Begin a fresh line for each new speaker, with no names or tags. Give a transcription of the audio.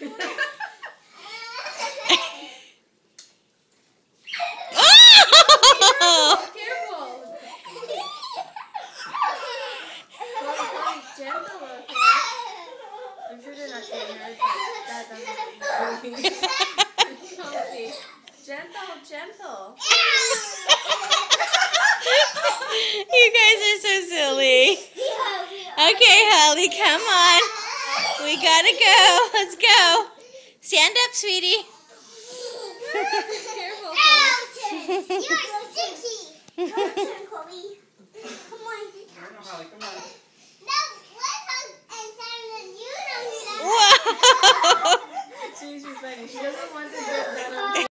gentle, gentle.
you guys are so silly. Okay, Holly, come on. We gotta go. Let's go. Stand up, sweetie.
Careful.
You're stinky. Your turn, Chloe. Come on.
Come on, Holly, come on.
No, let's hug and Simon, you don't need that.
Whoa.
See, she's funny. She doesn't want to get